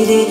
ile